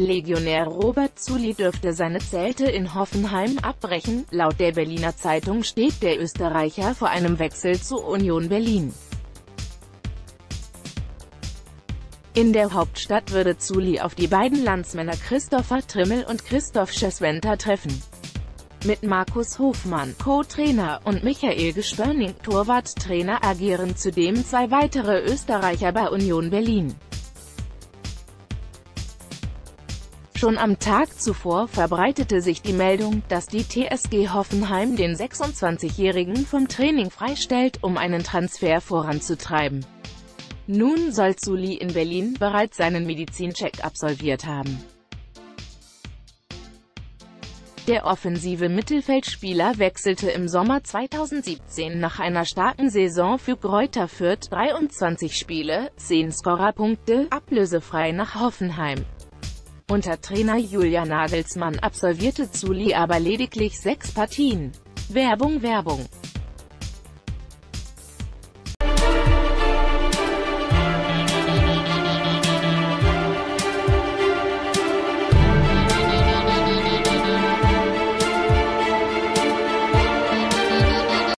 Legionär Robert Zuli dürfte seine Zelte in Hoffenheim abbrechen, laut der Berliner Zeitung steht der Österreicher vor einem Wechsel zu Union Berlin. In der Hauptstadt würde Zuli auf die beiden Landsmänner Christopher Trimmel und Christoph Scheswenter treffen. Mit Markus Hofmann, Co-Trainer, und Michael Gespörning, Torwarttrainer agieren zudem zwei weitere Österreicher bei Union Berlin. Schon am Tag zuvor verbreitete sich die Meldung, dass die TSG Hoffenheim den 26-Jährigen vom Training freistellt, um einen Transfer voranzutreiben. Nun soll Zuli in Berlin bereits seinen Medizincheck absolviert haben. Der offensive Mittelfeldspieler wechselte im Sommer 2017 nach einer starken Saison für Greuther Fürth 23 Spiele, 10 Scorerpunkte, ablösefrei nach Hoffenheim. Unter Trainer Julian Nagelsmann absolvierte Zuli aber lediglich sechs Partien. Werbung Werbung